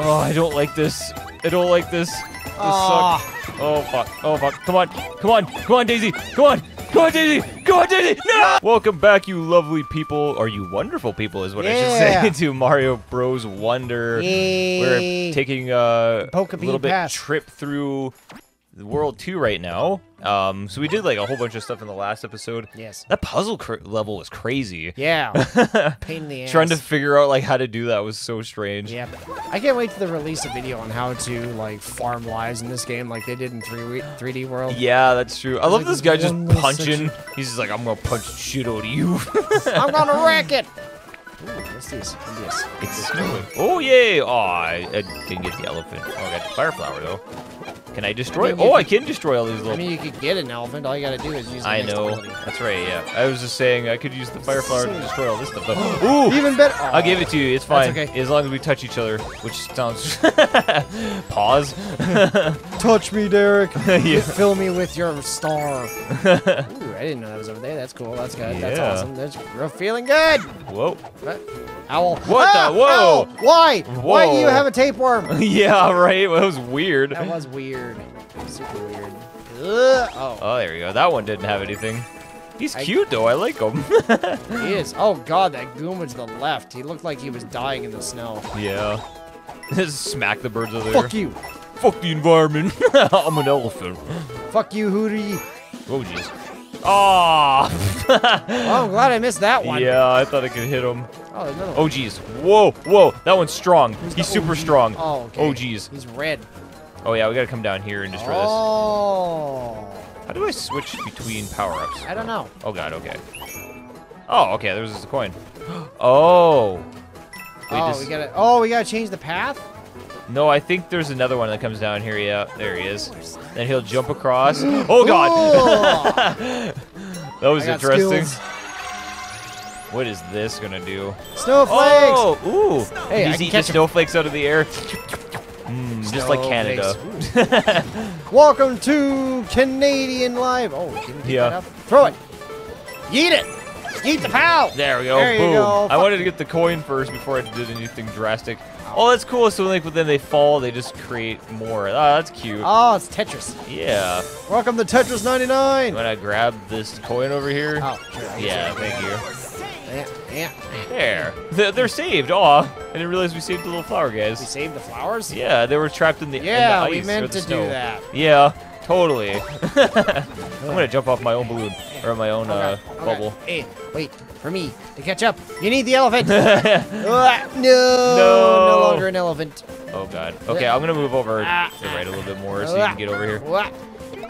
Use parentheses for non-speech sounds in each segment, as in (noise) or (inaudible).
Oh, I don't like this. I don't like this. This Aw. sucks. Oh fuck. Oh fuck. Come on. Come on. Come on, Daisy. Come on. Come on, Daisy. Come on, Daisy. No! Welcome back, you lovely people, or you wonderful people, is what I Yeah. should say, (laughs) to Mario Bros. Wonder. Yay. We're taking uh, a Poke little bit Pass. trip through World 2 right now. Um, so we did like a whole bunch of stuff in the last episode. Yes. That puzzle cr- level was crazy. Yeah. (laughs) Pain in the ass. Trying to figure out like how to do that was so strange. Yeah. I can't wait to the release a video on how to like farm lives in this game, like they did in 3 3D World. Yeah, that's true. I love like this guy just punching. He's just like, I'm gonna punch shit out of you. I'm gonna (laughs) wreck it. Ooh, what's this? What's this? it's snowing. Oh yay! Oh, I, I didn't get the elephant. Oh, I got the fire flower though. Can I destroy? I mean, oh, you oh, I can destroy all these little... I mean, you could get an elephant. All you gotta do is use. the I know. ability. That's right. Yeah. I was just saying I could use the fire flower to destroy all this stuff. But, (gasps) ooh! Even better. I'll give it to you. It's fine. That's okay. As long as we touch each other, which sounds. (laughs) Pause. (laughs) Touch me, Derek. (laughs) Yeah. Fill me with your star. Ooh, I didn't know that was over there. That's cool. That's good. That's awesome. That's real feeling good. Whoa. What? Owl. What the- Ah, whoa. owl. Why? Why do you have a tapeworm? (laughs) yeah. Right. That was weird. that was weird. Super weird. Ugh. Oh, Oh, there we go. That one didn't have anything. He's I- cute though. I like him. (laughs) he is. Oh God, that Goomba to the left. He looked like he was dying in the snow. yeah. (laughs) Just smack the birds over there. Fuck you. Fuck the environment. I'm an elephant. Fuck you, Hootie. Oh jeez. Oh, (laughs) I'm glad I missed that one. yeah, I thought I could hit him. Oh, another one. Oh jeez. Whoa, whoa. That one's strong. Who's He's super OG? strong. Oh, okay. Oh jeez. He's red. Oh yeah, we gotta come down here and destroy this. Oh. How do I switch between power-ups? I don't know. Oh god, okay. Oh, okay, there's (gasps) oh. Oh, this coin. Oh. Oh, we gotta. Oh, we gotta change the path. No, I think there's another one that comes down here. Yeah, there he is. Then he'll jump across. Oh god! (laughs) That was interesting. skills. What is this gonna do? Snowflakes. Oh, ooh! Hey, He's can eating snowflakes out of the air. Mm, just like Canada. Welcome to Canadian Live. Oh, can you pick Yeah. Throw it. Eat it. Eat the pow. There we go. There Boom. go. I wanted to get the coin first before I did anything drastic. Oh, that's cool. So like, when they fall, they just create more. Ah, that's cute. Oh, it's Tetris. Yeah. Welcome to Tetris 99. When I grab this coin over here? Oh, sure. Yeah, thank you. Yeah, yeah. There. They're, they're saved. Aw. I didn't realize we saved the little flower guys. We saved the flowers. Yeah, they were trapped in the, in the Yeah, we or meant the to snow. do that. Yeah, totally. (laughs) I'm gonna jump off my own balloon or my own uh, Okay, okay. bubble. Hey, wait for me to catch up. You need the elephant. Ah, (laughs) no, no, No. longer an elephant. Oh god. Okay, I'm gonna move over Ah. to the right a little bit more so you can get over here.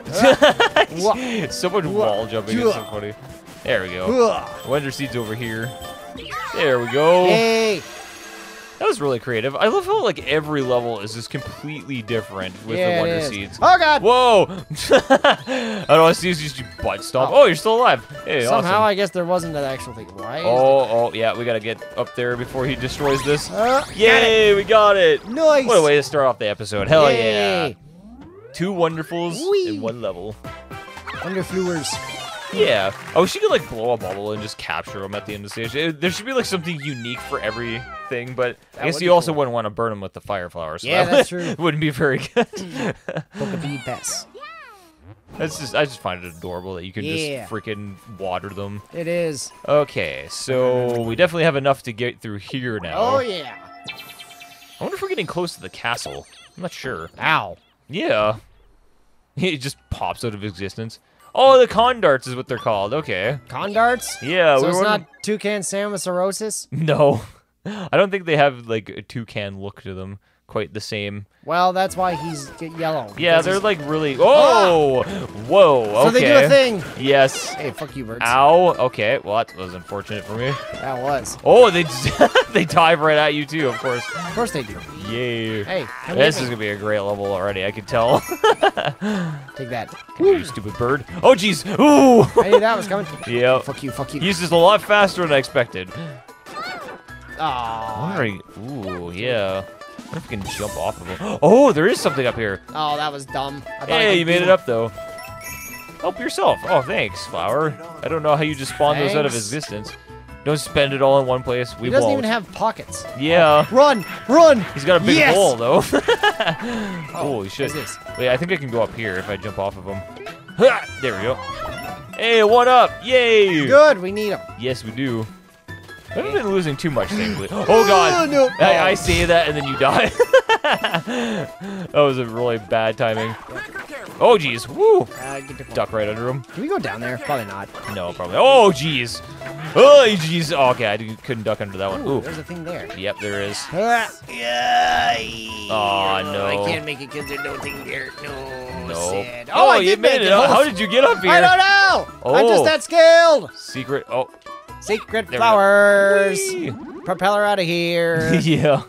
(laughs) So much wall jumping is so funny. There we go. Wonder Seed's over here. There we go. Hey, That was really creative. I love how like every level is just completely different with yeah, the Wonder. Seeds. Oh God! Whoa! (laughs) I don't want to see you just butt stomp. Oh, you're still alive. Hey, Somehow, awesome. I guess there wasn't an actual thing. Why? Oh, oh, yeah, we gotta get up there before he destroys this. Uh, got. Yay, we got it! Nice. What a way to start off the episode. Hell Yay. yeah. Two wonderfuls Whee. in one level. Underflewers. Yeah. Oh, she could like blow a bubble and just capture them at the end of the stage. Uh, There should be like something unique for everything, but That I guess you also cool. wouldn't want to burn them with the fire flowers. So Yeah, that that's true. (laughs) Wouldn't be very good. (laughs) Book of Pass. That's just I just find it adorable that you can Yeah. just freaking water them. It is. Okay, so we definitely have enough to get through here now. Oh yeah. I wonder if we're getting close to the castle. I'm not sure. Ow. Yeah. (laughs) It just pops out of existence. Oh, the condarts is what they're called. Okay. Condarts? Yeah, so we it's not toucan Samus (laughs) No. I don't think they have like a toucan look to them quite the same. Well, that's why he's get yellow. Yeah, they're like (laughs) really Oh! Whoa, okay. So they do a thing. Yes. Hey, fuck you, birds. Ow. Okay. Well, that was unfortunate for me. That was. Oh, they (laughs) they dive right at you too, of course. Of course they do. Yay. Hey, come This is gonna be a great level already. I can tell. (laughs) Take that. you stupid bird. Oh, jeez. Ooh. I knew that was coming. Yeah. Fuck you, fuck you. He's just a lot faster than I expected. Alright. Ooh, yeah. I wonder if we can jump off of him. (gasps) Oh, there is something up here. Oh, that was dumb. Hey, you made it up though. Help yourself. Oh, thanks, flower. I don't know how you just spawned those out of existence. Don't spend it all in one place. We He doesn't won't. even have pockets. yeah. (laughs) Run! Run! He's got a big Yes! hole though. (laughs) (laughs) Oh, Holy shit. this? Wait, I think I can go up here if I jump off of him. Ha! There we go. Hey, what up! Yay! Good, we need him. Yes, we do. I haven't been losing too much, thankfully. (gasps) Oh god! no. I, I say that and then you die. (laughs) that was a really bad timing. Oh jeez! Woo! Uh, Duck right under him. Can we go down there? Probably not. No, probably. Oh jeez! Oh jeez! Oh, okay, I couldn't duck under that one. Ooh, Ooh. there's a thing there. Yep, there is. (laughs) Yeah. Aw, no. I can't make it because there's no thing there. No. No. Sad. Oh, I you made make it! How, Oh, did you get up here? I don't know. I'm Oh. just that skilled. Secret. Oh. Secret There flowers. Propeller out of here. (laughs) yeah.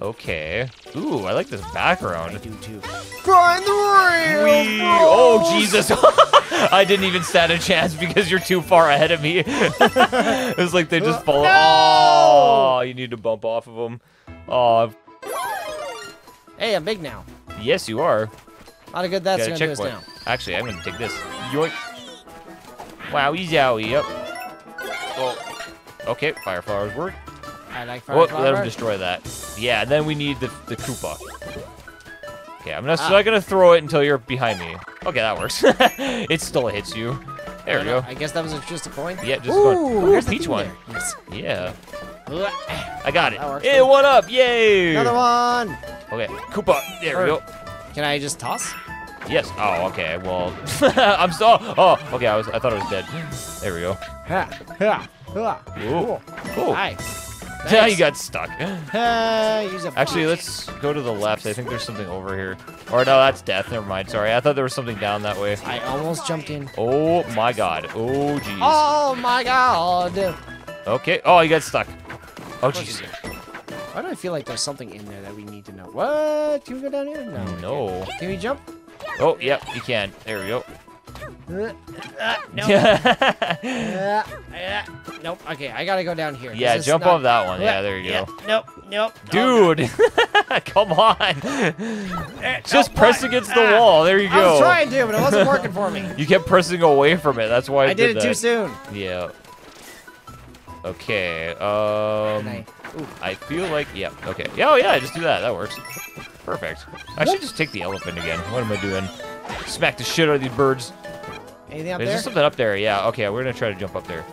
Okay. Ooh, I like this background. I do too. Grind the rails. Whee! Oh Jesus! (laughs) I didn't even stand a chance because you're too far ahead of me. (laughs) it was like they just fall. No! Oh, you need to bump off of them. Oh, Hey, I'm big now. yes, you are. A lot of good that's Got a gonna do us now. Actually, I'm gonna take this. Yoink. Wowie zowie. Yep. Oh. Okay, fire flowers work. I like fire let him destroy that. Yeah, then we need the the Koopa. Okay, I'm not Ah. not gonna throw it until you're behind me. Okay, that works. (laughs) it still hits you. There we go. I guess that was just a coin. Yeah, just Ooh, there's the peach one. Yes. Yeah, I got it. That Hey, one up! Yay! Another one. Okay, Koopa. There we go. Can I just toss? Yes. Oh, okay. Well, (laughs) I'm so. Oh, okay. I was. I thought I was dead. There we go. Ha, ha, ha. Ooh. Cool. Hi. (laughs) Yeah, you got stuck. A Actually, let's go to the left. I think there's something over here. Or no, that's death. Never mind. Sorry. I thought there was something down that way. I almost jumped in. Oh my god. Oh jeez. Oh my god. Okay. Oh, you got stuck. Oh jeez. Why do I feel like there's something in there that we need to know? What? Can we go down here? No. No. Can we jump? Oh, yep. You can. There we go. Uh, uh, no. Uh, (laughs) nope. Okay, I gotta go down here. Yeah. Jump not- off that one. Yeah. There you Yeah, go. Nope. Nope. Oh, Dude, (laughs) come on. (laughs) Just Oh, press against the Ah. wall. There you go. I was trying to, but it wasn't working for me. You kept pressing away from it. That's why I, I did it that. too soon. Yeah. Okay. Um, I, I feel like yeah. Okay. Yeah. Oh yeah. Just do that. That works. Perfect. I should just take the elephant again. What am I doing? Smack the shit out of these birds. anything up Is there? something up there? Yeah. Okay. We're gonna try to jump up there.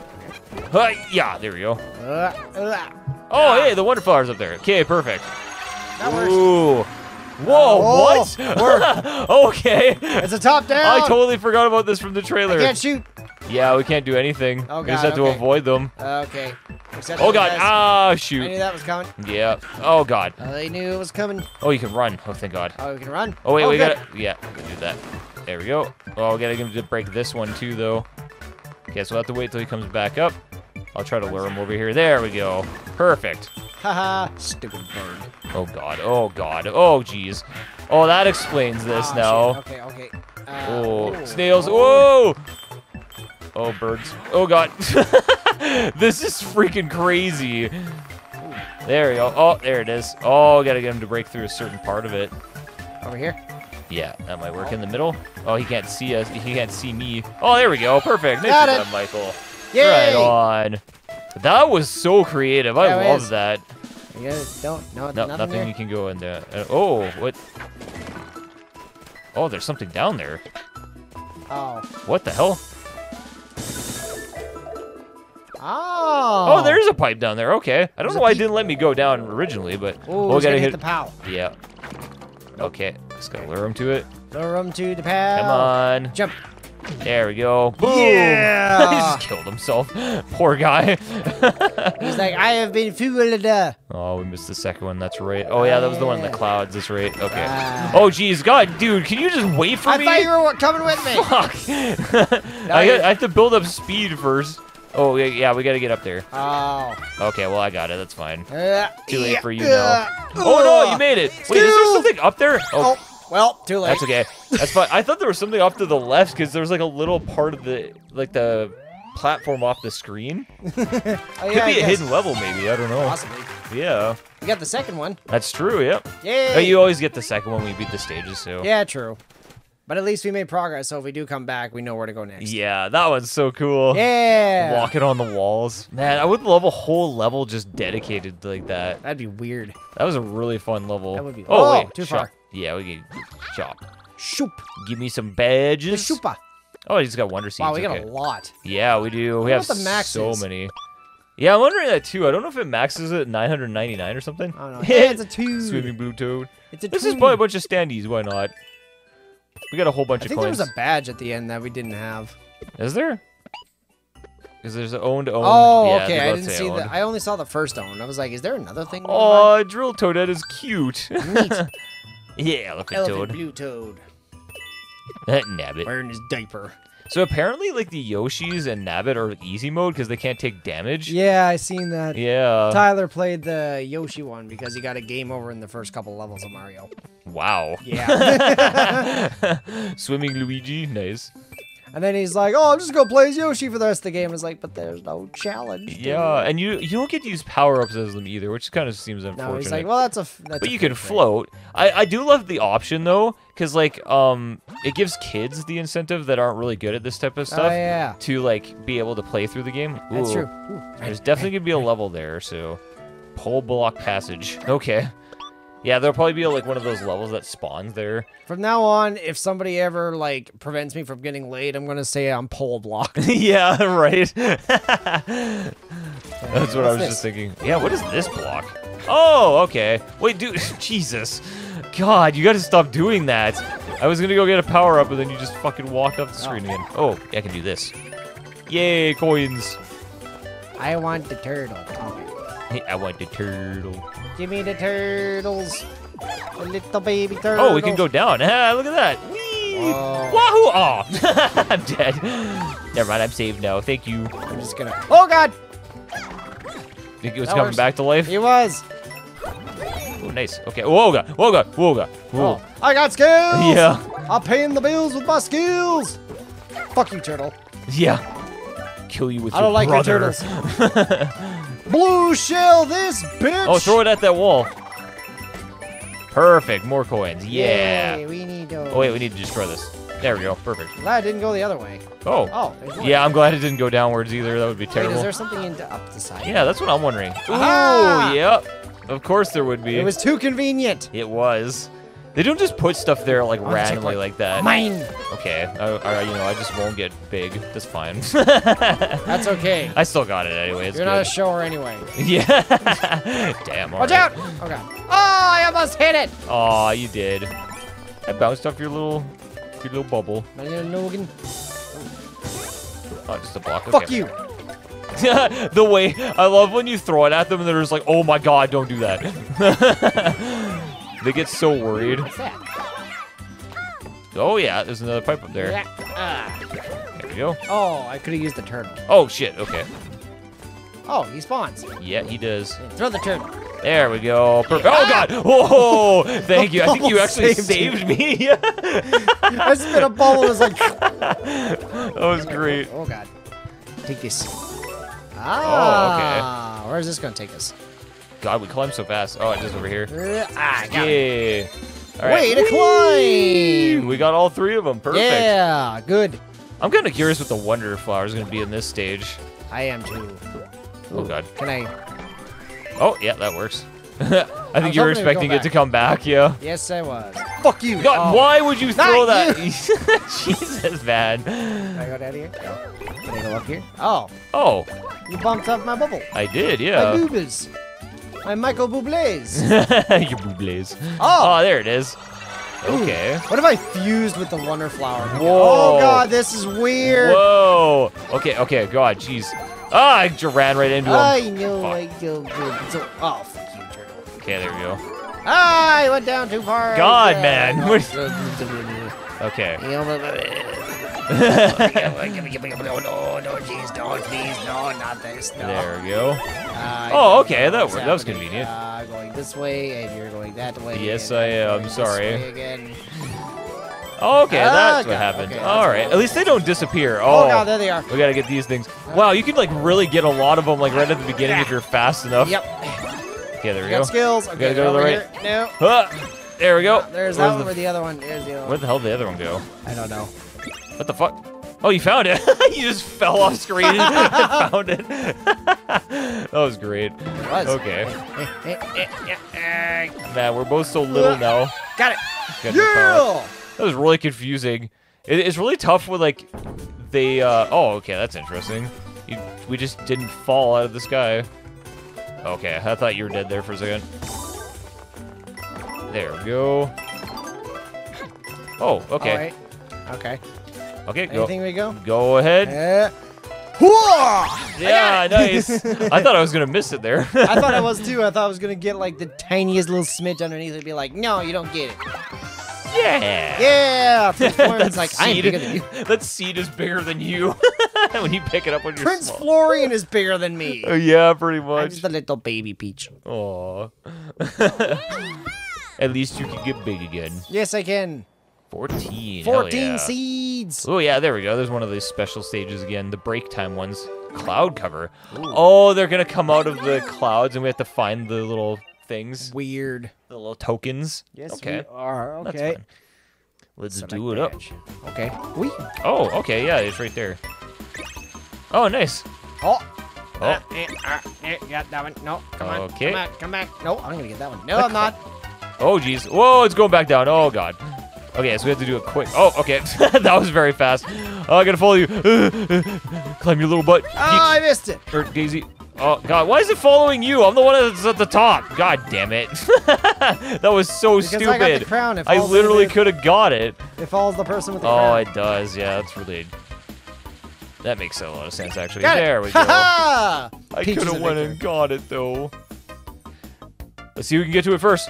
Huh, yeah. There we go. Uh, uh, Oh, hey, the wonder flower's up there. Okay. Perfect. that works. Ooh. Whoa. Oh, what? (laughs) okay. It's a top down. I totally forgot about this from the trailer. I can't shoot. Yeah, we can't do anything. Oh, we just God, have to avoid them. Okay. Except Oh god. Ah, I shoot. knew that was coming. Yeah. Oh god. I knew it was coming. Oh, you can run. Oh, thank god. Oh, we can run. Oh wait, we gotta. Yeah, we can do that. There we go. Oh, we gotta get him to break this one too, though. Okay, so we'll have to wait till he comes back up. I'll try to lure him over here. There we go. Perfect. Haha. Stupid bird. Oh god. Oh god. Oh jeez. Oh, that explains this Ah, now. shit. Okay. Okay. Uh, Oh, ooh. snails. Oh. Whoa! Oh, birds. Oh, God. (laughs) this is freaking crazy. There we go. Oh, there it is. Oh, gotta get him to break through a certain part of it. Over here. Yeah, that might work in the middle. Oh, he can't see us. He can't see me. Oh, there we go. Perfect. Nice Got job. Michael. Yay! Right on. That was so creative. I Yeah, it love is. that. You guys don't. No, No, nothing, nothing you can go in there. Uh, oh, what? Oh, there's something down there. Oh. What the hell? Oh. Oh, there is a pipe down there. Okay. I don't There's know why it didn't let me go down originally, but Ooh, we'll he's gotta hit the pow. yeah. Okay. Just gotta lure him to it. Lure him to the pow. Come on. Jump. There we go. Boom. Yeah. (laughs) he just killed himself. (laughs) Poor guy. (laughs) He's like, I have been fooled. uh." oh, we missed the second one. That's right. Oh yeah, that was the one in the clouds. That's right. Okay. Ah. Oh geez, God, dude, can you just wait for I me? I thought you were coming with me. Fuck. I, I have to build up speed first. Oh yeah, yeah, we gotta get up there. Oh. Okay, well I got it. That's fine. Uh, Too late yeah, for you uh, now. Oh no, you made it. Wait, is there something up there? Oh, well, too late. That's okay. That's fine. I thought there was something off to the left because there was like a little part of the like the platform off the screen. (laughs) Oh, Could yeah, I be a guess. hidden level, maybe. I don't know. Possibly. Yeah, You got the second one. that's true. Yep. Yay. Oh, you always get the second one when we beat the stages, so. Yeah, true. But at least we made progress, so if we do come back, we know where to go next. Yeah, that one's so cool. Yeah. Walking on the walls. Man, I would love a whole level just dedicated like that. That'd be weird. That was a really fun level. That would be- Oh, Oh, wait. too shop. far. Yeah, we can shop. Shoop. Give me some The badges. shoopa. Oh, he's got wonder seeds. Wow, we got okay. a lot. Yeah, we do. We have the max so is. many. Yeah, I'm wondering that too. I don't know if it maxes at 999 or something. I don't know. Yeah, it's a (laughs) two. Swimming blue toad. It's a This is two. probably a bunch of standees. Why not? We got a whole bunch I of think there coins. was a badge at the end that we didn't have. Is there? Because there's an owned owned. Oh, yeah, okay. I didn't see owned. that. I only saw the first own. I was like, is there another thing? Oh, drill toadette is cute. (laughs) Neat. yeah, elephant, Elephant toad. blue toad. That Nabbit. Wearing his diaper. So apparently, like the Yoshis and Nabbit are easy mode because they can't take damage. Yeah, I seen that. Yeah. Tyler played the Yoshi one because he got a game over in the first couple levels of Mario. Wow. Yeah. (laughs) Swimming Luigi, nice. And then he's like, "Oh, I'm just gonna play as Yoshi for the rest of the game." It's like, but there's no challenge. to Yeah, and you you don't get to use power ups as them either, which kind of seems unfortunate. No, he's like, "Well, that's a." That's but a you can trade." float. I, I do love the option though, because like um it gives kids the incentive that aren't really good at this type of stuff Oh yeah, to like be able to play through the game. that's true. Ooh, There's definitely gonna be a level there, so pole block passage. Okay. Yeah, there'll probably be like one of those levels that spawns there. From now on, if somebody ever like prevents me from getting laid, I'm gonna say I'm pole blocked. (laughs) yeah, right. (laughs) That's what I was What's just thinking. Yeah, what is this block? Oh, okay. Wait, dude, (laughs) Jesus. God, you gotta stop doing that. I was gonna go get a power up, and then you just fucking walk off the screen oh. again. Oh, yeah, I can do this. Yay, coins. I want the turtle. I want the turtle. Give me the turtles. The little baby turtles. Oh, we can go down. Ah, (laughs) look at that. Whee! Whoa. Wahoo! Oh, (laughs) I'm dead. Never mind, I'm saved now. Thank you. I'm just gonna. Oh God! Think it was That coming works. back to life? He was. Oh, nice. Okay. Whoa, God. Whoa, God. Whoa, God. Whoa. Oh, I got skills. (laughs) Yeah. I'm paying the bills with my skills. Fuck you, turtle. Yeah. Kill you with I your don't like your turtles. Blue shell this bitch. Oh, throw it at that wall. Perfect. More coins. Yeah. Yay, we need to. Oh, wait. We need to destroy this. There we go. Perfect. That didn't go the other way. Oh. Oh. Yeah, I'm glad it didn't go downwards either. That would be Wait, terrible. is there something in the, up the side? Yeah, that's what I'm wondering. Ooh, yep. Of course there would be. It was too convenient. It was. They don't just put stuff there like the randomly like that. Mine. Okay, I, you know, I just won't get big. That's fine. (laughs) That's (laughs) okay. I still got it anyway. It's You're not a shower anyway. (laughs) yeah. Damn. Watch alright. out! Oh god. Oh, I almost hit it. Oh, you did. I bounced off your little, your little bubble. My little noggin. Oh, just a block. Fuck okay. you. the way I love when you throw it at them and they're just like, "Oh my god, don't do that." They get so worried. Oh yeah, there's another pipe up there. Yeah. Ah. There we go. Oh, I could have used the turtle. Oh shit. Okay. Oh, he spawns. Yeah, he does. Throw the turtle. There we go. Perfect. Oh god. Whoa. Thank you. I think you (laughs) actually Saved saved me. (laughs) I spit a bubble and was like, (laughs) that was great. oh god. Take this. Ah. Oh, Okay. Where's this gonna take us? God, we climbed so fast. Oh, it is over here. Uh, ah, got. Yeah. All right. Way to climb! We got all three of them. Perfect. Yeah, good. I'm kind of curious what the wonder flower is going to be in this stage. I am too. Oh god. Can I? Oh yeah, that works. (laughs) I think was you were hoping it would expecting it to come back. Yeah. Yes, I was. Fuck you. God, Oh. why would you Not throw that? you. (laughs) Jesus, man. Can I go down here? No. Can I go up here? Oh, Oh, you bumped up my bubble. I did. yeah. My Yeah. My Michael Bublé's. (laughs) Your booblies. Oh. Oh, there it is. Okay. What if I fused with the Wonder Flower? Whoa. Oh god, this is weird. Whoa. Okay. Okay. God. Jeez. Ah, I just ran right into him. I know Fuck. I feel good. So, oh, fuck you, turtle. Okay. There we go. Ah, I went down too far. God, man. (laughs) (laughs) Okay. No, no, no, please, no, not this, no. There we go. Uh, Oh, okay, that worked. That was convenient. Uh, going this way, and you're going that way. Yes, I I'm am. this Sorry. Again. Oh, okay, Ah, that's what happened. okay, All right. cool. At least they don't disappear. Oh, Oh, god, there they are. we gotta get these things. Wow, you can like really get a lot of them like right at the beginning if you're fast enough. Yep. Okay, there we Got go. skills. Okay, gotta go to the right. here. No. Ah! There we go. There's Where's that one. the- Where the other one? There's the other one. Where the hell did the other one go? I don't know. What the fuck? Oh, you found it. (laughs) you just fell off screen and (laughs) found it. (laughs) that was great. It was. Okay. Man, we're both so little now. Got it. Got. Yeah. That was really confusing. It, it's really tough with like they. Uh, oh, okay, that's interesting. You, we just didn't fall out of the sky. Okay, I thought you were dead there for a second. There we go. Oh, okay. All right. Okay. Okay, go. Anything we go? Go ahead. Whoa! Yeah, nice. (laughs) I thought I was gonna miss it there. I thought I was (laughs) too. I thought I was gonna get like the tiniest little smidge underneath and be like, no, you don't get it. yeah. Yeah. (laughs) Prince like, I'm bigger than you. That seed is bigger than you when you pick it up when you're Prince small. Florian is bigger than me. Oh, yeah, pretty much. I'm just a little baby peach. Aw. At least you can get big again. Yes, I can. 14. 14 yeah. seeds. Oh, yeah, there we go. There's one of these special stages again. The break time ones. Cloud cover. Oh, they're going to come out of the clouds and we have to find the little things, Weird. the little tokens. Yes, okay. we are. That's Okay. Let's do it up. Okay. We. Oh, okay. Yeah, it's right there. Oh, nice. Oh. Oh. Uh, eh, uh, eh, got that one. No, come on. Okay. Come back. Come back. No, I'm gonna get that one. No, I'm not. Oh, jeez. Whoa, it's going back down. Oh, God. Okay, so we have to do it quick. Oh, okay. (laughs) that was very fast. Oh, I gotta follow you. Uh, uh, climb your little butt. Oh, I missed it. Or Daisy. Oh, God. Why is it following you? I'm the one that's at the top. God damn it. (laughs) that was so Because stupid. I got the crown. It I literally could have got it. It follows the person with the Oh, crown. it does. Yeah, that's really. That makes a lot of sense, actually. Got it. there we (laughs) go. I could have went and got it though. Let's see who can get to it first.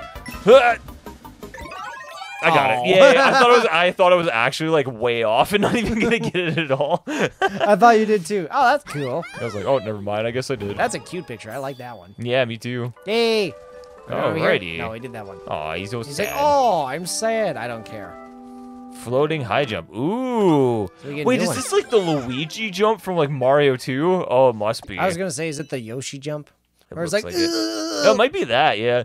I got Aw. it. Yeah, I thought it was. (laughs) I thought it was actually like way off and not even gonna (laughs) get it at all. I thought you did too. Oh, that's cool. I was like, oh, never mind. I guess I did. That's a cute picture. I like that one. Yeah, me too. Hey. Over here? Alrighty. No, he did that one. Oh, he's so He's sad. like, oh, I'm sad. I don't care. Floating high jump. Ooh. So we get a Wait, new is one. this like the Luigi jump from like Mario 2? Oh, it must be. I was gonna say, is it the Yoshi jump? It Where it's looks like, like it. No, oh, it might be that. Yeah.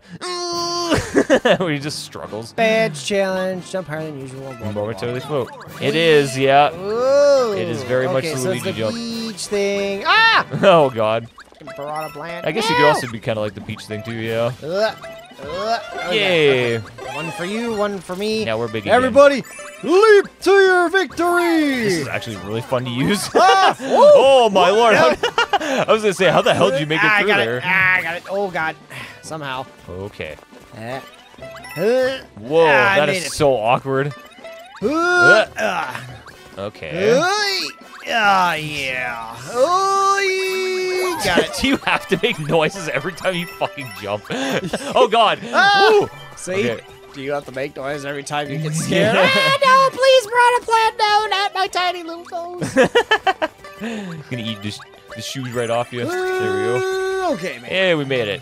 (laughs) Where he just struggles. badge challenge, jump higher than usual. Momentarily float. It is. Yeah. Ooh. It is very much okay, the so Luigi jump. beach thing. Ah! (laughs) Oh God. Plant. I guess you could also be kind of like the peach thing too. Yeah. Ugh. Ugh. Okay, Yay. okay. One for you, one for me. Now we're big again. Everybody, leap to your victory! This is actually really fun to use. Ah! (laughs) oh my lord! How- I was gonna say, how the hell did you make it Ah, I through got there? It. Ah, I got it. Oh god. (sighs) Somehow. Okay. Eh. Uh, Whoa, Ah, I that made is it. so awkward. uh. Okay. Oi. Ah, yeah. Oh, got it. Do (laughs) you have to make noises every time you fucking jump? (laughs) oh god. (laughs) Ah! See? Okay. Do you have to make noise every time you get scared? Yeah. ah, no, please, piranha plant, no, not my tiny little toes. Gonna eat this, the shoes right off you. There we go. Uh, Okay, man. Yeah, we made it.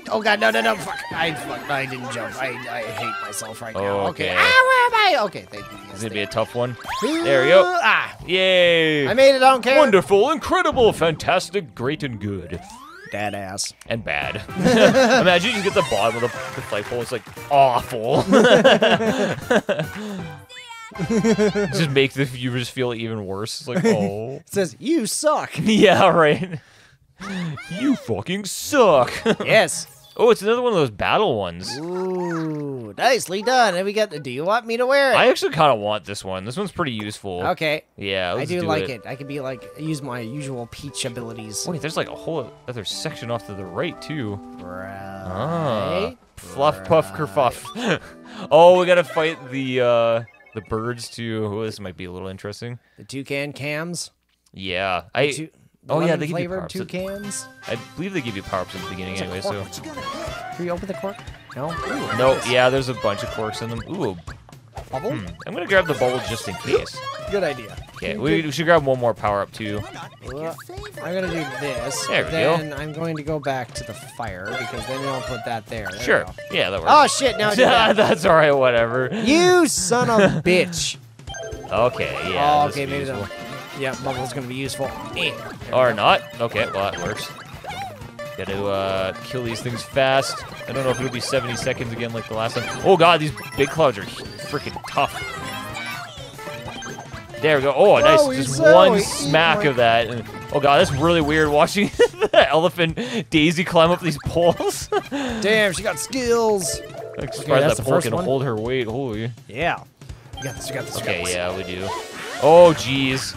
And, oh god, no, no, no, fuck. I, fuck, I didn't jump. I, I hate myself right now. Okay. Ah, where am I? Okay, thank you. Yes, It's gonna be a tough one. there we go. Ah, Yay! I made it, I don't care. Wonderful, incredible, fantastic, great, and good. Dad ass. And bad. (laughs) Imagine you get the bottom of the, the flagpole. It's like awful. (laughs) Just make the viewers feel even worse. It's like, (laughs) oh. It says, you suck. yeah, right. You fucking suck. (laughs) yes. oh, it's another one of those battle ones. Ooh, nicely done. And we got the, do you want me to wear it? I actually kind of want this one. This one's pretty useful. okay. Yeah, I do, do like it. I can be like, use my usual peach abilities. Wait, there's like a whole other section off to the right too. Right. Ah, fluff, puff, kerfuff. (laughs) oh, we gotta fight the uh the birds too. Oh, this might be a little interesting. The toucan cams. Yeah, I the oh yeah, lemon they give you flavored power-ups. toucans. I believe they give you power ups at the beginning There's a anyway. cork. So Can we open the cork? No. Ooh, no, nice. yeah, there's a bunch of corks in them. Ooh, Bubble. hmm. I'm gonna grab the bubble just in case. Good idea. Okay, we, we should grab one more power up too. Well, I'm gonna do this. There we go. then I'm going to go back to the fire because then I'll put that there. There Sure, yeah, that works. Oh shit! Now I do (laughs) that. that's all right. Whatever. You son of a bitch. (laughs) Okay, yeah. oh, okay, maybe useful. the yeah bubble's gonna be useful. Eh. There Or not. Okay, well that works. Gotta uh, kill these things fast. I don't know if it'll be 70 seconds again like the last time. Oh god, these big clouds are freaking tough. There we go. Oh, nice. Zoe, Just Zoe, one smack my- of that. And, oh god, that's really weird watching (laughs) the elephant Daisy climb up these poles. (laughs) Damn, she got skills. I'm surprised that's that the pole first can one. hold her weight. Holy. Yeah. You got this, you got this. you got Okay, this. yeah, we do. Oh, jeez.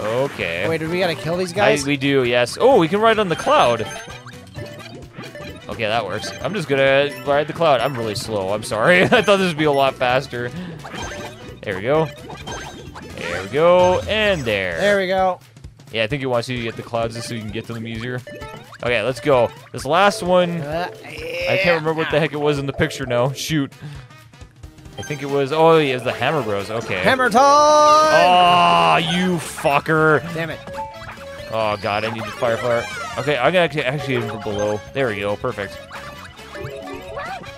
Okay. Wait, did we gotta kill these I, guys? we do, yes. Oh, we can ride on the cloud. Okay, that works. I'm just gonna ride the cloud. I'm really slow. I'm sorry. (laughs) I thought this would be a lot faster. There we go. There we go. And there. there we go. Yeah, I think he wants you to get the clouds just so you can get to them easier. Okay, let's go. This last one, Uh, I can't remember what the heck it was in the picture now. Shoot. I think it was, oh, yeah, it was the Hammer Bros. Okay. Hammer time! Oh, you fucker. Damn it. Oh god, I need to fire fire. Okay, I'm gonna actually, actually aim from below. There we go, perfect.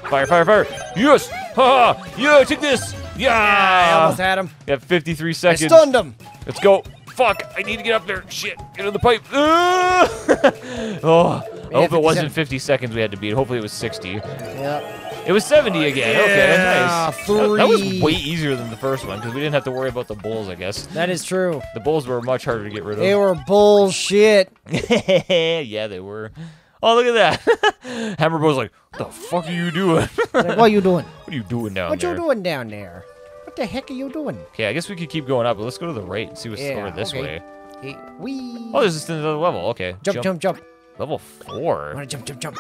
Fire, fire, fire! Yes! Ha! Ha! Yeah, take this! Yeah! I almost had him. Got 53 I seconds. stunned him. Let's go. Fuck! I need to get up there. Shit! Get in the pipe. Ah! (laughs) oh, I hope it wasn't 50 seconds we had to beat. Hopefully it was 60. Yep. It was 70 again. okay, Yeah, nice. That, that was way easier than the first one because we didn't have to worry about the bulls. I guess That is true. the bulls were much harder to get rid of. They were bullshit. (laughs) yeah, they were. Oh, look at that. (laughs) Hammer Bros like, what the fuck are you doing? Like, what are you doing? (laughs) what are you doing down What there? you doing down there? What the heck are you doing? Okay, I guess we could keep going up, but let's go to the right and see what's Yeah, over this okay. way. Hey, wee. Oh, there's just another level. Okay. jump, jump, jump. jump. Level four. Wanna jump, jump, jump.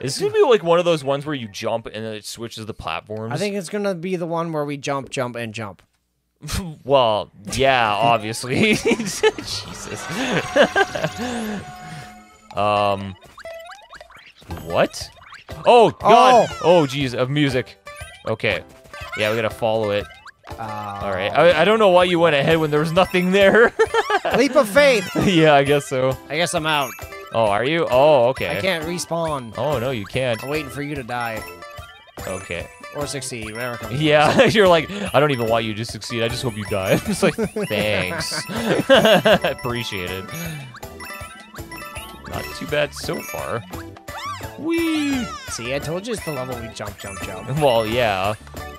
Is this gonna be like one of those ones where you jump and then it switches the platforms? I think it's gonna be the one where we jump, jump, and jump. (laughs) Well, yeah, obviously. (laughs) Jesus. (laughs) um. What? Oh God! Oh jeez, of music. Okay. Yeah, we gotta follow it. Uh, All right. I, I don't know why you went ahead when there was nothing there. Leap of faith. yeah, I guess so. I guess I'm out. Oh, are you? Oh, okay. I can't respawn. Oh no, you can't. I'm waiting for you to die Okay. or succeed, whatever comes. (laughs) Yeah, (laughs) you're like, I don't even want you to succeed. I just hope you die. (laughs) It's like, thanks. Appreciate it. Not too bad so far. Whee! See, I told you it's the level we jump, jump, jump. Well, yeah.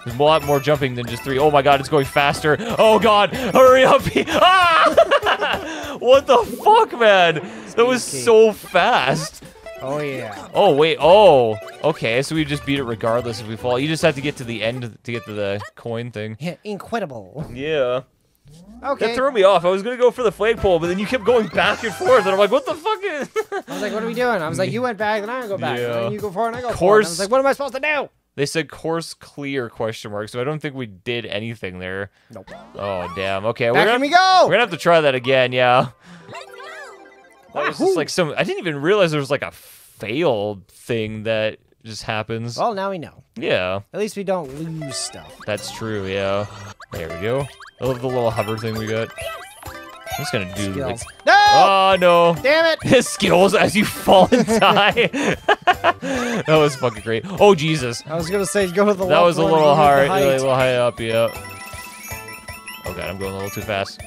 There's a lot more jumping than just three. Oh my god, it's going faster. Oh god, hurry up. Ah! what the fuck, man? That was so fast. Oh yeah. Oh, wait. Oh, okay. So we just beat it regardless if we fall. You just have to get to the end to get to the coin thing. Yeah, incredible. Yeah. Okay. That threw me off. I was gonna go for the flagpole, but then you kept going back and forth, and I'm like, what the fuck is? (laughs) I was like, what are we doing? I was like, you went back, then I go back. Yeah. And then you go forward, and I go forward. Course- I was like, what am I supposed to do? they said course clear question mark, so I don't think we did anything there. Nope. Oh damn. Okay, we're Back gonna, we go. we're gonna have to try that again. Yeah. That was just like some. I didn't even realize there was like a fail thing that just happens. Well, now we know. Yeah, At least we don't lose stuff. that's true. Yeah. There we go. I love the little hover thing we got. I'm just gonna do like. No! Oh no. Damn it! His (laughs) skills as you fall and die. (laughs) that was fucking great. Oh Jesus, I was gonna say go to the that was a little and use the hard, a little high up. Yeah. Oh god, I'm going a little too fast.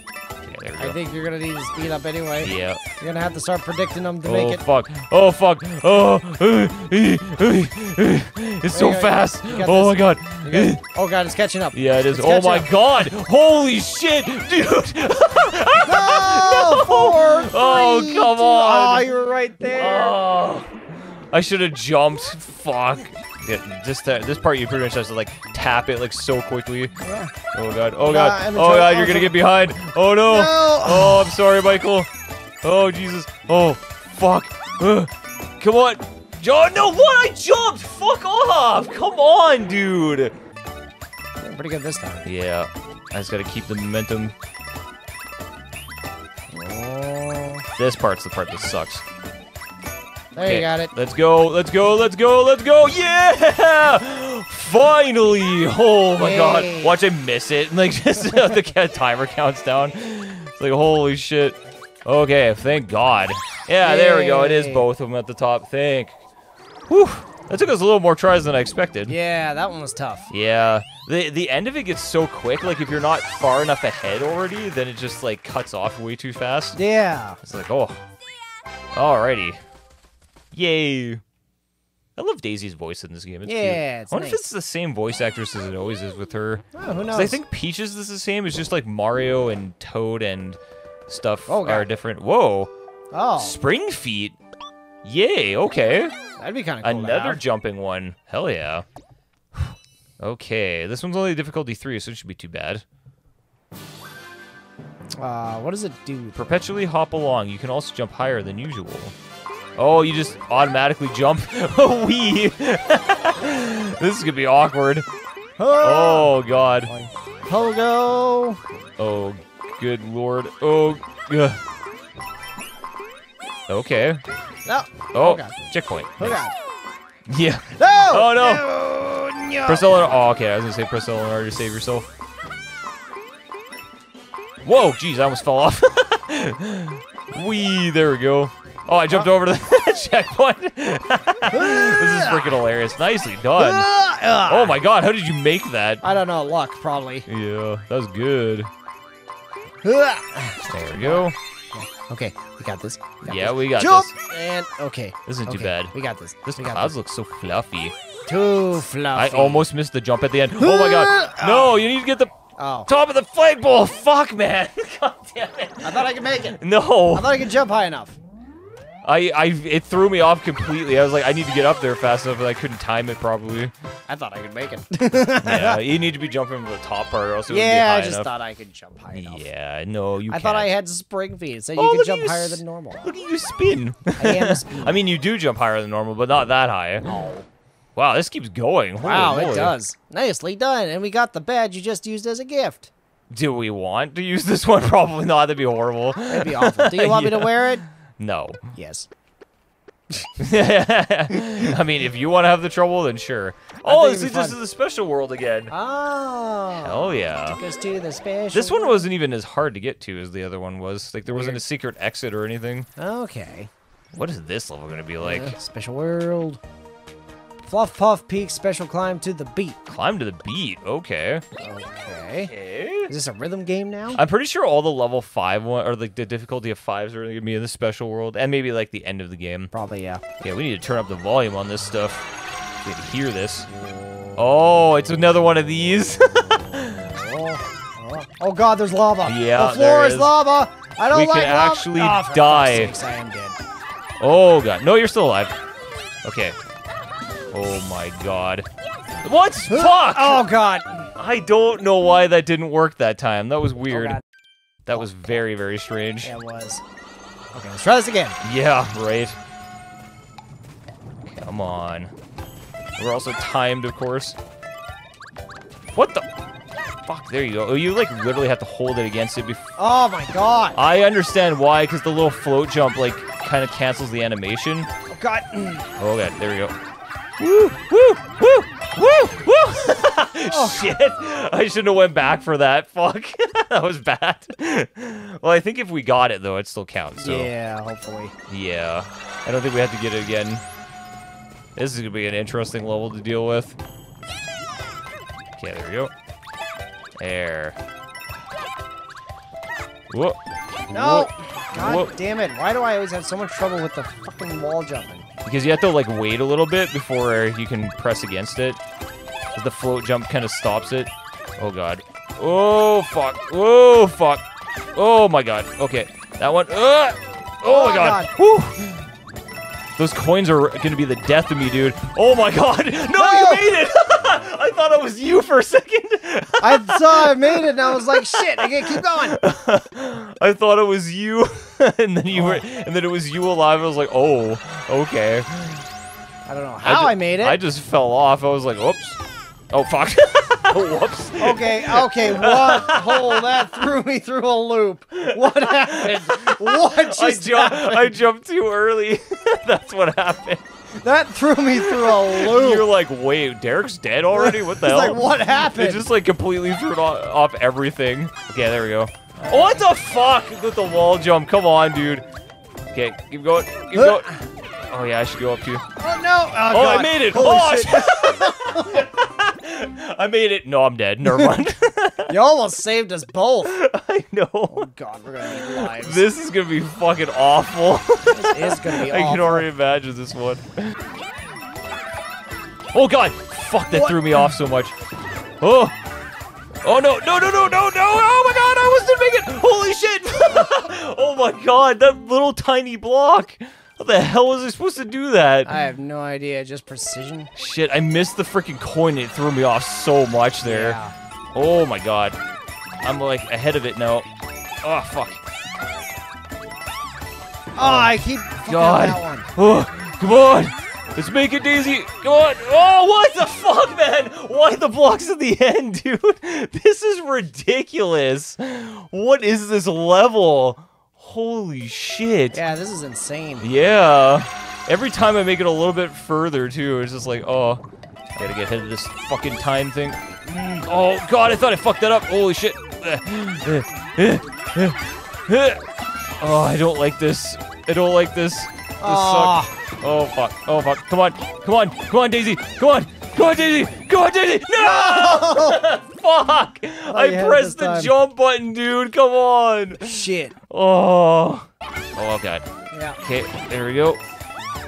There we I think you're gonna need to speed up anyway. Yeah. You're gonna have to start predicting them to Oh make it. Oh fuck. Oh fuck. Oh. Uh, uh, uh, it's so There you go. fast. Oh my god. Got- oh god, it's catching up. Yeah, it is. It's Oh my catching god. Holy shit, dude. (laughs) No! Four, (laughs) Oh, three, come two- ah, on. Oh, you were right there. Oh, I should have jumped. Fuck. Yeah, this uh, this part you pretty much have to like tap it like so quickly. Oh god. Oh Uh, god. Oh god. You're gonna get behind. Oh no. No. Oh, I'm sorry, Michael. Oh Jesus. Oh fuck. Ugh. Come on. John. No. What? I jumped. Fuck off. Come on, dude. Doing Pretty good this time. Yeah. I just gotta keep the momentum. Oh. This part's the part that sucks. There Okay, you got it. Let's go, let's go, let's go, let's go. Yeah! Finally! Oh my Yay. god. Watch I miss it. And (laughs) like just uh, the ca- timer counts down. It's like holy shit. Okay, thank God. Yeah, there we go. It is both of them at the top. Thank. Whew. That took us a little more tries than I expected. Yeah, that one was tough. Yeah. The the end of it gets so quick. Like if you're not far enough ahead already, then it just like cuts off way too fast. Yeah. It's like, oh. Alrighty. Yay! I love Daisy's voice in this game. It's cute. Yeah, it's I wonder if it's the same voice actress as it always is with her. Oh, who knows? I think Peach's is the same. It's just like Mario and Toad and stuff Oh, are different. Whoa! Oh, Spring feet. Yay! Okay. that'd be kind of cool. Another jumping one. Hell yeah. Okay, this one's only difficulty three, so it should be too bad. Uh, what does it do? Perpetually hop along. You can also jump higher than usual. Oh, you just automatically jump. (laughs) Oh, wee. this is gonna be awkward. Oh God. Pogo. Oh, good lord. Oh. Ugh. Okay. No. Oh, God. checkpoint. Oh (laughs) God. Yeah. No. Oh, no. No. no. And Oh, okay. I was gonna say Priscilla L and R to save yourself. Whoa, jeez, I almost fell off. (laughs) Wee, there we go. Oh, I jumped over to the (laughs) checkpoint. (laughs) this is freaking hilarious. Nicely done. Oh my god, how did you make that? I don't know. Luck, probably. Yeah, that was good. There we go. Okay, we got this. We got Yeah, this. we got Jump this. and okay. This isn't too bad. We got this. This we clouds look so fluffy. Too Too I almost missed the jump at the end. Oh my god. (laughs) No, you need to get the Oh, top of the flagpole. Fuck, man. God damn it. I thought I could make it. No. I thought I could jump high enough. I, I, it threw me off completely. I was like, I need to get up there fast enough, but I couldn't time it properly. I thought I could make it. (laughs) Yeah, (laughs) you need to be jumping from the top part, or else it wouldn't be yeah, I just enough. thought I could jump high enough. Yeah, no, you I can't. thought I had spring feet. so Oh, you could jump you higher than normal. Look at you spin. (laughs) I am spin. I mean, you do jump higher than normal, but not that high. Oh. Wow, this keeps going. Holy Wow, it does. Nicely done. And we got the badge you just used as a gift. Do we want to use this one? Probably not. That'd be horrible. That'd be awful. Do you want me to wear it? No. Yes. (laughs) I mean, if you want to have the trouble, then sure. Oh, this it'd leads be us to fun. the special world again. Oh. Hell yeah. Took us to the special. This one wasn't even as hard to get to as the other one was. Like, there wasn't a secret exit or anything. Okay. What is this level going to be like? Uh, special world. Fluff Puff Peak special climb to the beat. Climb to the beat. Okay. Okay. Okay. Is this a rhythm game now? I'm pretty sure all the level five one or like the difficulty of fives are gonna be in the special world, and maybe like the end of the game. Probably, yeah. Yeah, we need to turn up the volume on this stuff. We to hear this. Oh, it's another one of these. Oh, (laughs) oh, oh god, there's lava. Yeah, the floor is is. lava. I don't We like can actually oh, die. sakes, I am dead. oh god, no, you're still alive. Okay. Oh my god. What? Fuck! Oh god. I don't know why that didn't work that time. That was oh, weird. God. that was very, very strange. Yeah, it was. Okay, let's try this again. Yeah, right. Come on. We're also timed, of course. What the? Fuck, there you go. Oh, you, like, literally have to hold it against it before... Oh my god. I understand why, because the little float jump, like, kind of cancels the animation. Oh god. Oh, God, there we go. Woo, woo, woo, woo, woo! (laughs) Shit! I shouldn't have went back for that. Fuck. (laughs) that was bad. well, I think if we got it, though, it still counts, so... Yeah, hopefully. Yeah. I don't think we have to get it again. This is going to be an interesting level to deal with. Okay, there we go. There. Whoa. No. God Whoa. damn it. Why do I always have so much trouble with the fucking wall jumping? Because you have to, like, wait a little bit before you can press against it. the float jump kind of stops it. Oh, God. Oh, fuck. Oh, fuck. Oh, my God. Okay. That one. Uh, oh, my Oh, God. God. Those coins are gonna be the death of me, dude. Oh my god! (laughs) No, you made it! (laughs) I thought it was you for a second. (laughs) I saw I made it and I was like, shit, I can't keep going. (laughs) I thought it was you, (laughs) and then you were, (sighs) and then it was you alive. I was like, oh, okay. I don't know how ju- I, made it. I just fell off. I was like, oops. Oh fuck. Whoops. Okay, okay, what? Hold that threw me through a loop. What happened? What I just jumped. happened? I jumped too early. That's what happened. That threw me through a loop. You're like, wait, Derek's dead already? What the It's hell? like, what happened? It just like completely threw it off, off everything. Okay, there we go. Oh, what the fuck with the wall jump? Come on, dude. Okay, keep going. Keep going. Oh yeah, I should go up too. Oh no! Oh, Oh. I made it. Holy oh, shit. (laughs) I made it. No, I'm dead. Never mind. (laughs) (laughs) You almost saved us both. I know. Oh God, we're gonna need lives. This is gonna be fucking awful. This is gonna be (laughs) I can already imagine this one. Oh god! Fuck, that What? threw me off so much. Oh! Oh no, no, no, no, no, no! Oh my god, I didn't make it! Holy shit! oh my god, that little tiny block! How the hell was I supposed to do that? I have no idea. Just precision. Shit, I missed the freaking coin. It threw me off so much there. Yeah. Oh my god. I'm like ahead of it now. Oh fuck. Oh, I keep God. that one. Oh, come on. Let's make it, Daisy. Come on. Oh, what the fuck, man? Why the blocks at the (laughs) end, dude? This is ridiculous. What is this level? Holy shit. Yeah, this is insane. Yeah. Every time I make it a little bit further, too, it's just like, oh, I gotta get ahead of this fucking time thing. Mm, Oh, God, I thought I fucked that up. Holy shit. (sighs) Oh, I don't like this. I don't like this. This Aw. sucks. Oh, fuck. Oh, fuck. Come on. Come on. Come on, Daisy. Come on. Come on, Daisy. Come on, Daisy. No! (laughs) (laughs) fuck. Oh, I you had it pressed the time. jump button, dude. Come on. Shit. Oh. Oh, God. Yeah. Okay, there we go.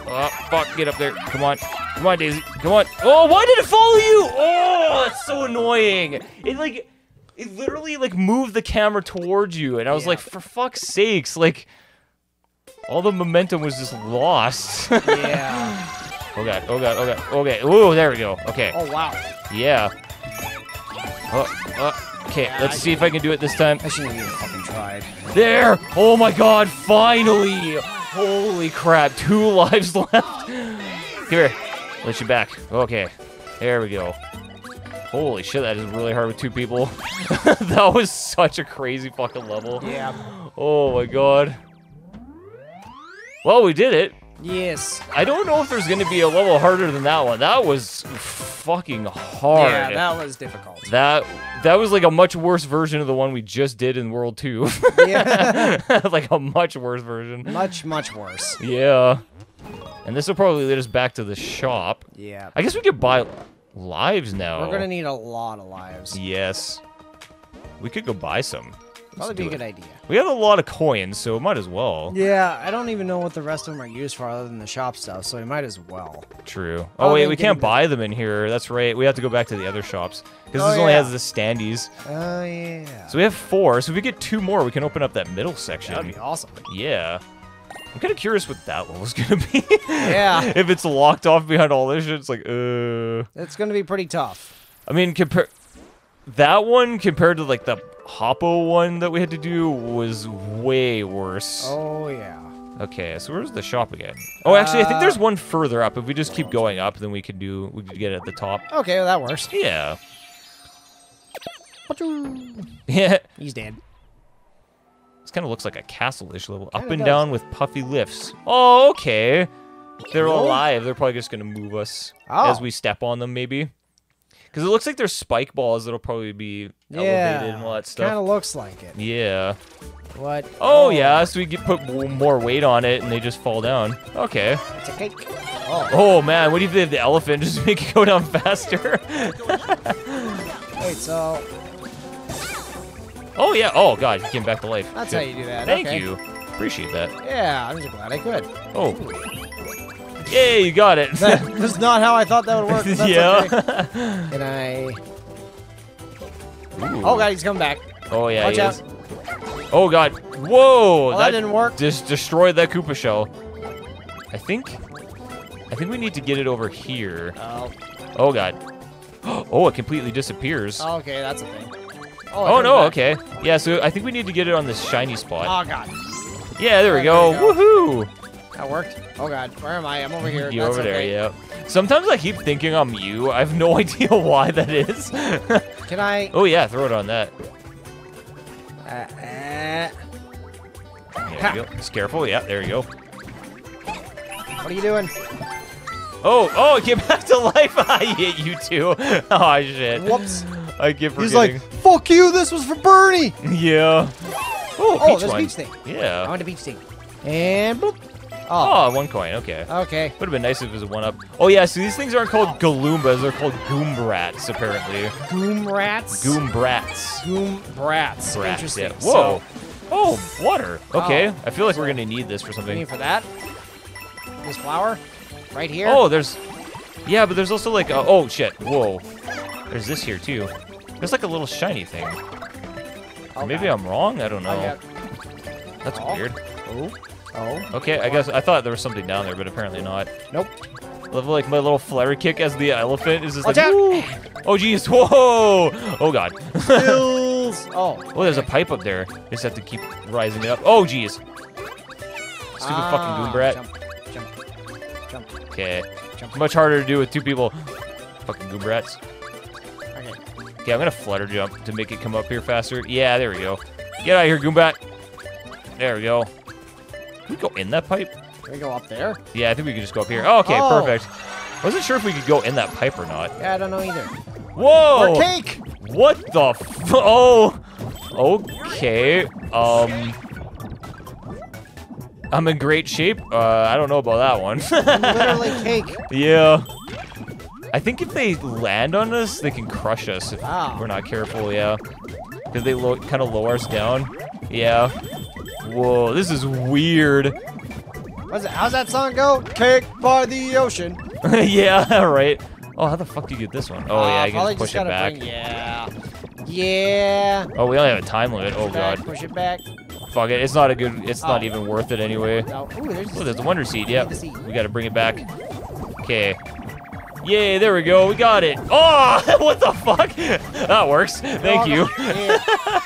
Oh, fuck, get up there. Come on. Come on, Daisy. Come on. Oh, why did it follow you? Oh, that's so annoying. It, like, it literally, like, moved the camera towards you. And I was Yeah. like, for fuck's sakes, like, all the momentum was just lost. Yeah. (laughs) oh, God. Oh, God. Oh, God. Okay. Ooh, there we go. Okay. Oh wow. Yeah. Oh, oh, okay, let's see if I can do it this time. I shouldn't have even fucking tried. There! Oh my god, finally! Holy crap, two (laughs) lives left. Come here. Let you back. Okay. There we go. Holy shit, that is really hard with two people. (laughs) that was such a crazy fucking level. Yeah. Oh my god. Well, we did it. Yes. I don't know if there's gonna be a level harder than that one. That was fucking hard. Yeah, that was difficult. That that was like a much worse version of the one we just did in World 2. (laughs) yeah. (laughs) like a much worse version. much, much worse. Yeah. And this will probably lead us back to the shop. Yeah. I guess we could buy lives now. We're gonna need a lot of lives. Yes. We could go buy some. Let's Probably be a good it. idea. We have a lot of coins, so might as well. Yeah, I don't even know what the rest of them are used for other than the shop stuff, so we might as well. True. Oh, Oh, wait, we can't buy them in here. That's right. We have to go back to the other shops. Because Oh, this only yeah. has the standees. Oh yeah. So we have four. So if we get two more, we can open up that middle section. That'd be awesome. Yeah. I'm kind of curious what that level's (laughs) gonna be. Yeah. (laughs) if it's locked off behind all this shit, it's like, uh. It's gonna be pretty tough. I mean, compare that one compared to like the Hoppo one that we had to do was way worse. Oh yeah. Okay, so where's the shop again? Oh, actually, I think there's Uh, one further up. If we just keep going up, then we can do we could get it at the top. Okay, well, that works. Yeah. Yeah. (laughs) He's dead. This kind of looks like a castle-ish level. Up Kinda and does. down with puffy lifts. Oh, okay. They're alive. They're probably just gonna move us Oh. as we step on them, maybe. Because it looks like there's spike balls that'll probably be elevated and all that stuff. Kind of looks like it. Yeah. What? Oh, oh. yeah. So we get put more weight on it and they just fall down. Okay. It's a cake. Oh, Oh man, what if they have the elephant just (laughs) make it go down faster? wait. So oh yeah. Oh god, he came back to life. that's Good. how you do that. Thank okay. you. Appreciate that. Yeah, I'm just glad I could. Oh. Yay, you got it. That (laughs) was not how I thought that would work. That's yeah. Okay. (laughs) Can I? Ooh. Oh god, he's coming back. Oh yeah. Watch he out. is. Oh god. Whoa. Oh, well, that didn't work. Just destroyed that Koopa shell. I think. I think we need to get it over here. Oh. Oh god. (gasps) Oh, it completely disappears. oh, Okay, that's a thing. Oh, it oh, no, okay. Yeah, so I think we need to get it on this shiny spot. Oh god, yeah, there we oh, go. you Woohoo! That worked. Oh god, where am I? I'm over here. You over there, okay. yeah. Sometimes I keep thinking I'm you. I have no (laughs) idea why that is. (laughs) Can I? oh yeah, throw it on that. Uh, uh, There Ha. you go. Just careful. Yeah, there you go. what are you doing? Oh, oh, came (laughs) back to life. I hit you too. Oh shit. Whoops. I keep forgetting. He's like, "Fuck you! This was for Bernie." yeah. Oh, Oh, peach there's one. beach thing. Yeah. I want a beach thing. And boop. Oh. Oh, one coin. Okay. Okay. Would have been nice if it was a one up. Oh yeah, so these things aren't called Galoombas, they're called Goombrats, apparently. Goom rats. Goombrats. Goom brats. Interesting. yeah. Whoa. So, Oh, water. Oh. Okay. Oh. I feel like we're gonna need this for something. for that? This flower? Right here? Oh, there's. Yeah, but there's also like. A, oh shit. Whoa. There's this here too. There's like a little shiny thing. Or maybe I'm wrong. I don't know. That's Oh. weird. Oh. Oh. Okay, I guess I thought there was something down there, but apparently not. Nope. Love like my little flare kick as the elephant is just Watch like. out. Oh jeez. Whoa. Oh god. (laughs) Oh. Oh, there's a pipe up there. Just have to keep rising it up. Oh jeez. Stupid Ah, fucking Goombrat. Jump. Jump. Jump. Okay. Jump. Much harder to do with two people. Fucking Goombrats. Okay. Okay, I'm gonna flutter jump to make it come up here faster. Yeah, there we go. Get out of here, Goombat. There we go. Can we go in that pipe? Can we go up there? Yeah, I think we can just go up here. Oh, okay, Oh. perfect. Wasn't sure if we could go in that pipe or not. Yeah, I don't know either. Whoa! Cake. What the f- Oh! Okay. Um. I'm in great shape. Uh, I don't know about that one. (laughs) Literally cake. yeah. I think if they land on us, they can crush us if Wow. we're not careful, yeah. Because they lo- kind of lower us down. Yeah. Whoa, this is weird. It? How's that song go? Cake by the ocean. (laughs) yeah, (laughs) right. Oh, how the fuck do you get this one? Oh, yeah, Uh, I can push it back. Bring, yeah. Yeah. Oh, we only have a time limit. Oh, back, God. Push it back. Fuck it. It's not a good. It's not Oh. even worth it anyway. No. Ooh, there's. Oh, there's a wonder seed. Yep. We gotta bring it back. Okay. Yay, there we go. We got it. Oh, (laughs) what the fuck? That works. Thank you. Yeah.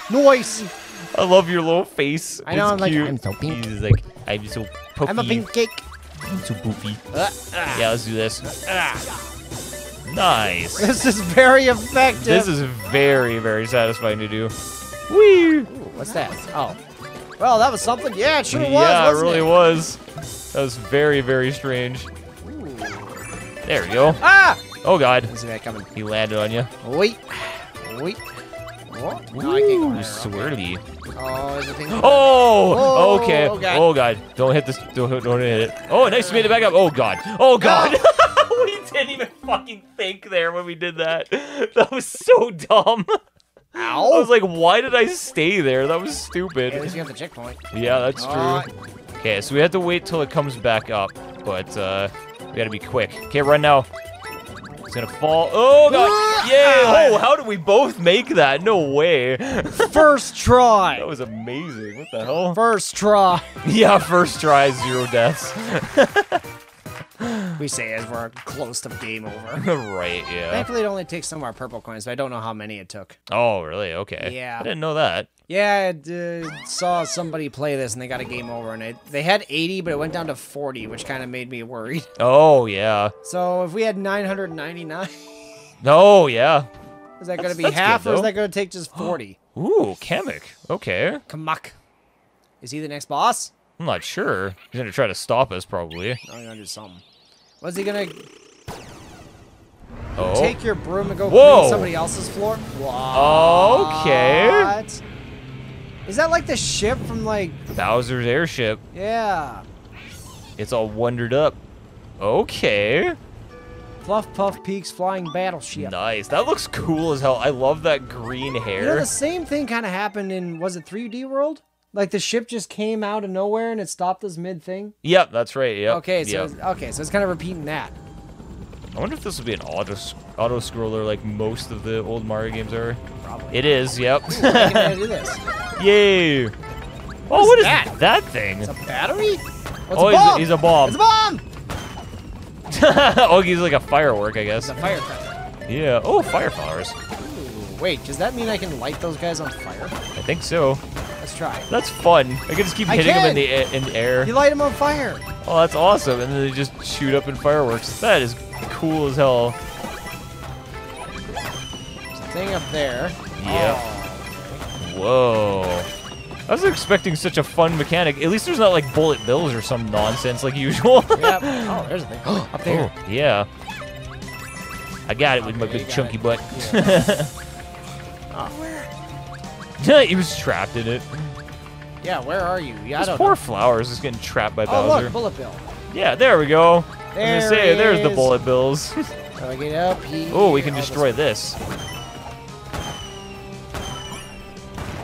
I love your little face. I know, It's I'm like, cute. I'm so pink. He's like, I'm so pokey. I'm a pink cake. I'm so poofy. Uh, ah. Yeah, let's do this. Nice. (laughs) This is very effective. This is very, very satisfying to do. Whee! Ooh, what's that? Oh. Well, that was something. Yeah, it sure was. yeah, it really it? was. That was very, very strange. Ooh. There we go. Ah! Oh god, I see that coming. he landed on you. Wait. Wait. What? No, I can't go Ooh, higher. swirly. Oh, there's a thing. Oh, Oh, okay. oh, God. Oh god, don't hit this. Don't, don't hit it. Oh, nice, you made it back up. Oh god. Oh god. (laughs) we didn't even fucking think there when we did that. That was so dumb. Ow. I was like, why did I stay there? That was stupid. At least you have the checkpoint. Yeah, that's true. Uh, Okay, so we have to wait till it comes back up, but uh, we gotta be quick. Okay, run now. It's gonna fall. Oh god! Yeah! Oh, how did we both make that? No way. (laughs) First try. That was amazing. What the hell? First try. (laughs) Yeah, first try, zero deaths. (laughs) We say as we're close to game over. (laughs) right, yeah. Thankfully, it only takes some of our purple coins, but I don't know how many it took. Oh, really? Okay. Yeah. I didn't know that. Yeah, I uh, saw somebody play this and they got a game over, and it, they had 80, but it went down to 40, which kind of made me worried. (laughs) Oh, yeah. So if we had 999, Oh, yeah. is that going to be half, good, or is that going to take just 40? (gasps) Ooh, Kamek. Okay. Kamak. Is he the next boss? I'm not sure. He's gonna try to stop us, probably. No, he's gonna do something. What's he gonna Oh. take your broom and go Whoa. clean somebody else's floor? What? Okay. Is that like the ship from like? Bowser's airship. Yeah. It's all wondered up. Okay. Fluff Puff Peaks flying battleship. Nice. That looks cool as hell. I love that green hair. You know, hair. the same thing kind of happened in was it 3D World? Like the ship just came out of nowhere and it stopped us mid thing. Yep, that's right. Yep. Okay, so yep. it's, okay, so it's kind of repeating that. I wonder if this will be an auto auto scroller like most of the old Mario games are. Probably. It is. Yep. I can I do this. (laughs) Yay. Oh, What is what is that? that, thing? It's a battery? What's oh, a he's, bomb? a, he's a bomb. It's a bomb. (laughs) oh, he's like a firework, I guess. It's a firecracker. Yeah. Oh, fire flowers. Ooh, wait, does that mean I can light those guys on fire? I think so. Let's try. That's fun. I can just keep hitting them in the in the air. You light them on fire. Oh, that's awesome. And then they just shoot up in fireworks. That is cool as hell. Thing up there. Yeah. Oh. Whoa. I was expecting such a fun mechanic. At least there's not like bullet bills or some nonsense like usual. Oh, yep. (laughs) Oh, there's a thing. Oh, up there. Oh, yeah. I got it with my big chunky it. butt. (laughs) Oh. He was trapped in it. Yeah, where are you? Yeah, This poor know. Flowers is getting trapped by Bowser. Oh, look, Bullet Bill. Yeah, there we go. I was gonna say, he there's the bullet bills. (laughs) (laughs) So I get up here. oh, we can oh, this destroy this.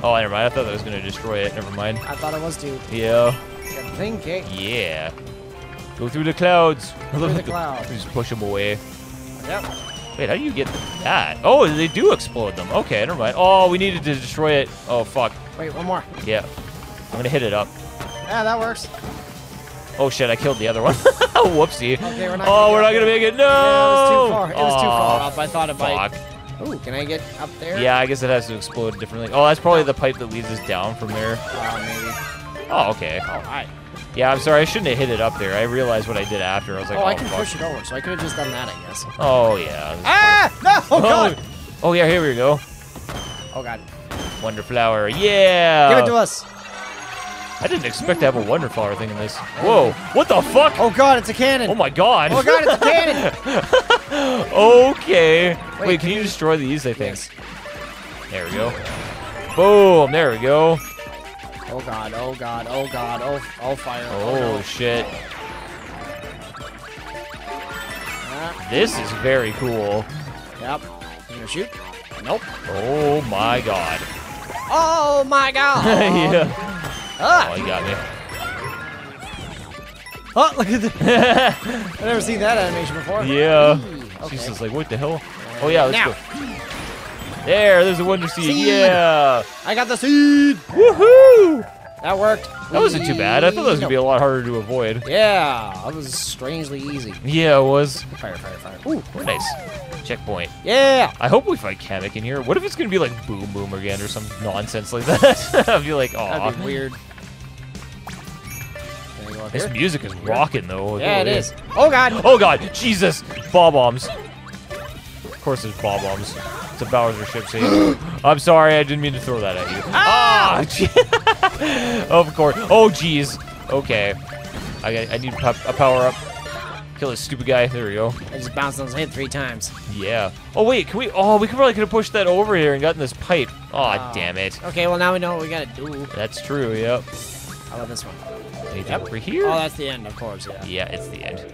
Oh, never mind. I thought that was gonna destroy it. Never mind. I thought it was too. Yeah. Good thinking. Yeah. Go through the clouds. Through the (laughs) clouds. Just push them away. Yep. Wait, how do you get that? Oh, they do explode them. Okay, never mind. Oh, we needed to destroy it. Oh, fuck. Wait, one more. Yeah. I'm gonna hit it up. Yeah, that works. Oh shit, I killed the other one. (laughs) Whoopsie. Okay, we're not oh, we're not gonna make it. No! Yeah, it was too far. It was too far up. I thought it might. Fuck. Ooh, can I get up there? Yeah, I guess it has to explode differently. Oh, that's probably the pipe that leads us down from there. Oh, maybe. Oh, okay. Oh, alright. Yeah, I'm sorry. I shouldn't have hit it up there. I realized what I did after. I was like, Oh, oh, I can fuck. push it over, so I could have just done that, I guess. Oh, yeah. Ah! No! Oh, God! Oh, yeah, here we go. Oh, God. Wonder flower. Yeah! Give it to us. I didn't expect to have a Wonder Flower thing in this. Whoa, what the fuck? Oh, God, it's a cannon. Oh my god. Oh, God, it's a cannon. (laughs) okay. Wait, Wait, can you can you- destroy these, I think? Yes. There we go. Boom, there we go. Oh, God. Oh, God. Oh, God. Oh, oh fire. Oh, no. shit. Ah, This is very cool. yep. You gonna shoot? Nope. Oh my god. Oh, my God. (laughs) yeah. Ah. Oh, you got me. Oh, look at that. (laughs) I've never seen that animation before. Yeah. Okay. She's just like, what the hell? Oh yeah, let's Now. go. There, there's a Wonder Seed. Seed. Yeah. I got the seed. Woohoo! That worked. That wasn't too bad. I thought that was gonna be a lot harder to avoid. Yeah, that was strangely easy. Yeah, it was. Fire, fire, fire. Ooh, Nice. Checkpoint. yeah. I hope we find Kamek in here. What if it's gonna be like Boom Boom again or some nonsense like that? (laughs) I'd be like, That'd be weird. Can I go up This music is rocking though. Yeah, it is. Oh God. Oh god, Jesus! Ball bombs. Of course there's ball bombs. It's a Bowser ship scene. (gasps) I'm sorry, I didn't mean to throw that at you. Ah! gee- (laughs) of course. Oh jeez. Okay. I, got- I need a power up. Kill this stupid guy. There we go. I just bounced on his head three times. Yeah. Oh wait, can we? Oh, we could probably could have pushed that over here and gotten this pipe. Oh, Oh. damn it. Okay, well now we know what we gotta do. That's true. Yep. How about this one? Anything Yep. over here? Oh, that's the end, of course. Yeah. yeah, it's the end.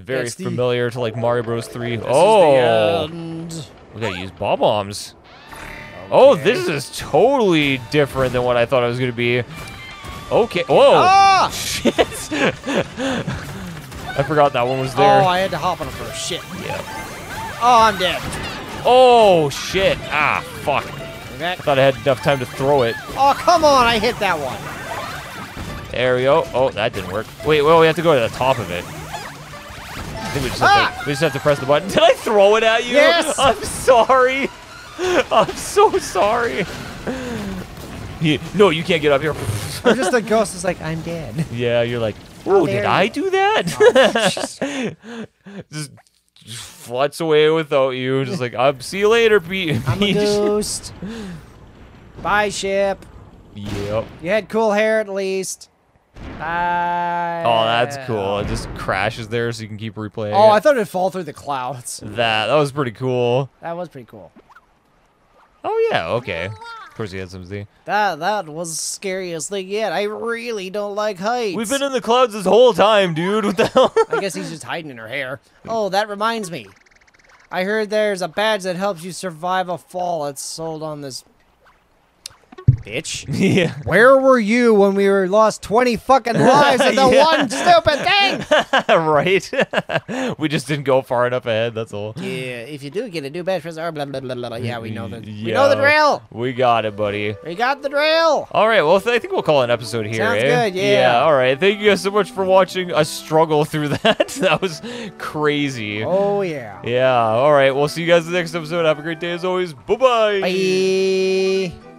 Very That's the- familiar to like Mario Bros. 3. This oh, Is the end. we gotta use ball bombs. Oh, this is totally different than what I thought it was gonna be. Okay. Whoa. Ah! (laughs) Shit. I forgot that one was there. Oh, I had to hop on it first. Shit. yeah. Oh, I'm dead. Oh shit. Ah, fuck. Back? Thought I had enough time to throw it. Oh, come on! I hit that one. There we go. Oh, that didn't work. Wait, well, we have to go to the top of it. I think we just have, Ah! to, we just have to press the button. (laughs) Did I throw it at you? Yes! (laughs) I'm sorry. I'm so sorry. You- no, you can't get up here. (laughs) Or just the ghost is like, I'm dead. yeah, you're like, oh, did dare I you." do that? just, just flutz away without you. Just like, I'll see you later, Pete. I'm a ghost. Bye, ship. Yep. You had cool hair at least. Bye. Oh, that's cool. It just crashes there so you can keep replaying. Oh, it. I thought it'd fall through the clouds. that that was pretty cool. That was pretty cool. Oh yeah, okay. Of course he had some Z. That that was scariest thing yet. I really don't like heights. We've been in the clouds this whole time, dude. What the hell? I guess he's just hiding in her hair. Oh, that reminds me. I heard there's a badge that helps you survive a fall. It's sold on this. Bitch. (laughs) yeah. Where were you when we were lost 20 fucking (laughs) lives at the Yeah. one stupid thing? (laughs) right. we just didn't go far enough ahead. That's all. Yeah, if you do get a new badge, press R, blah, blah, blah, blah, blah. Yeah, we know the, we know the drill. We got it, buddy. We got the drill. All right. Well, I think we'll call an episode here. Sounds eh? good, yeah. Yeah, All right. Thank you guys so much for watching us struggle through that. that was crazy. Oh, yeah. Yeah. All right. We'll see you guys in the next episode. Have a great day as always. Bye-bye. Bye.